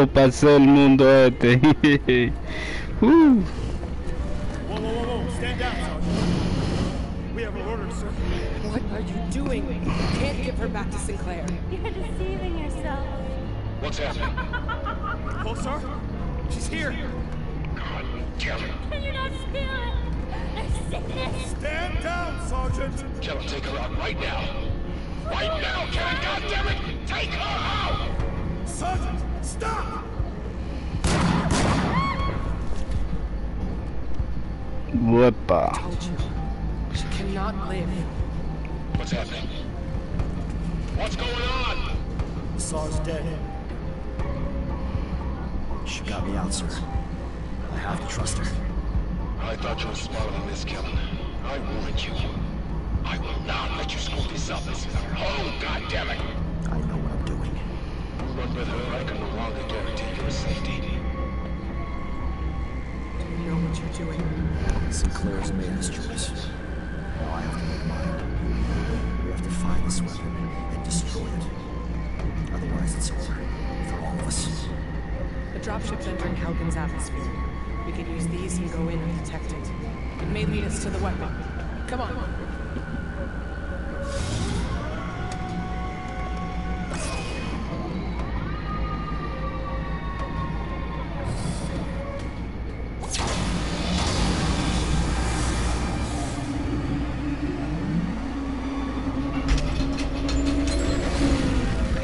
Lo pasé el mundo este. Uh, Whoa, whoa, whoa, whoa. Stand down, We have orders, sir. What are you doing? You can't give her back to Sinclair. You're deceiving yourself. What's happening? Pulsar? She's here. God damn it. Can you not feel it? There's sickness. Stand down, Sergeant. Kill her, take her out right now. Right now, Kevin, God damn it! Take her out! Sergeant, stop! ¡Huepa! Told you. She cannot live. What's happening? What's going on? Sar's dead. She got me out, sir. I have to trust her. I thought you were smarter than this, Kevin. I warned you. I will not let you screw this up. This is our home, God damn it! I know what I'm doing. You run with her, I can no longer guarantee your safety. You know what you're doing. Sinclair's made his choice. Now I have to make mine. We have to find this weapon and destroy it. Otherwise, it's over for all of us. The dropship's entering Haugen's atmosphere. We could use these and go in and detect it. It may lead us to the weapon. Come on.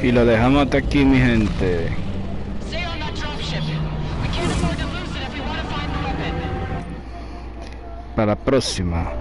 Y lo dejamos hasta aquí, mi gente. Para la próxima.